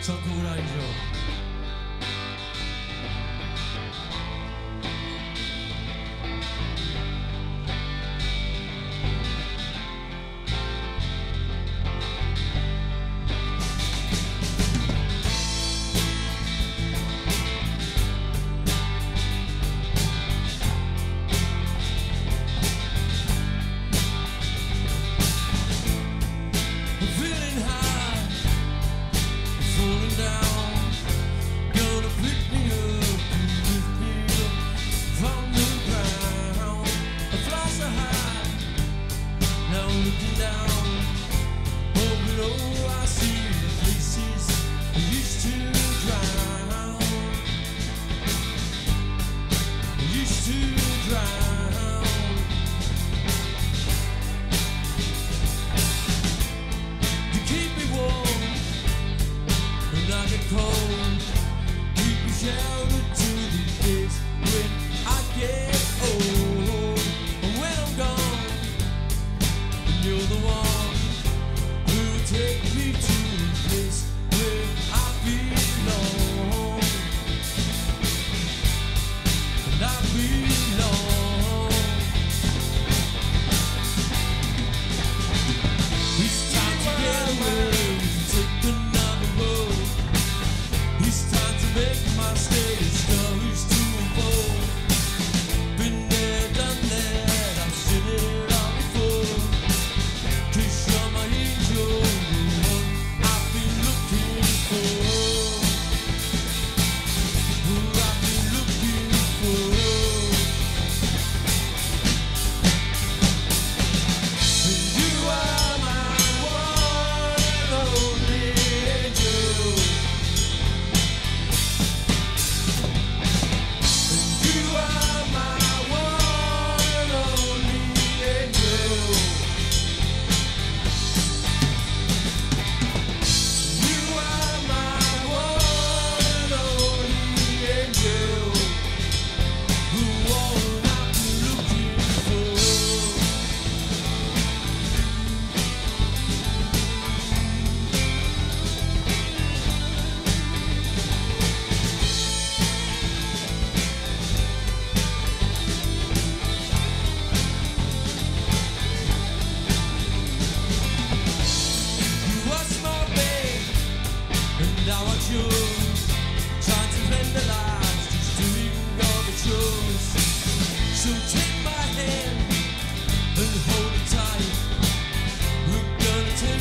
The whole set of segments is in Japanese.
そこぐらい以上 da vida.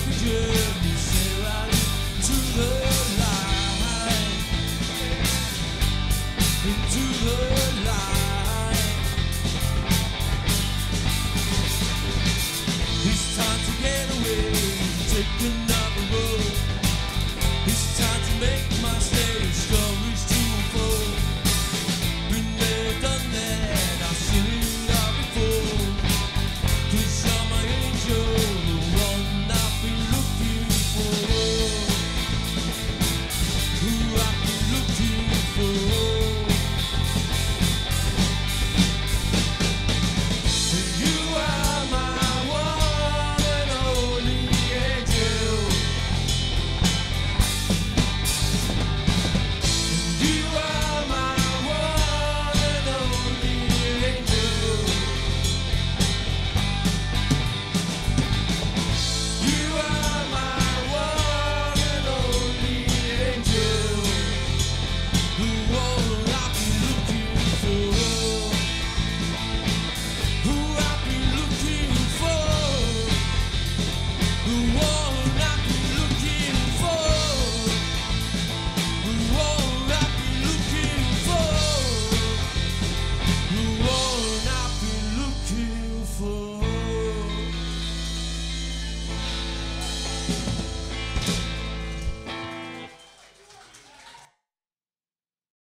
messages.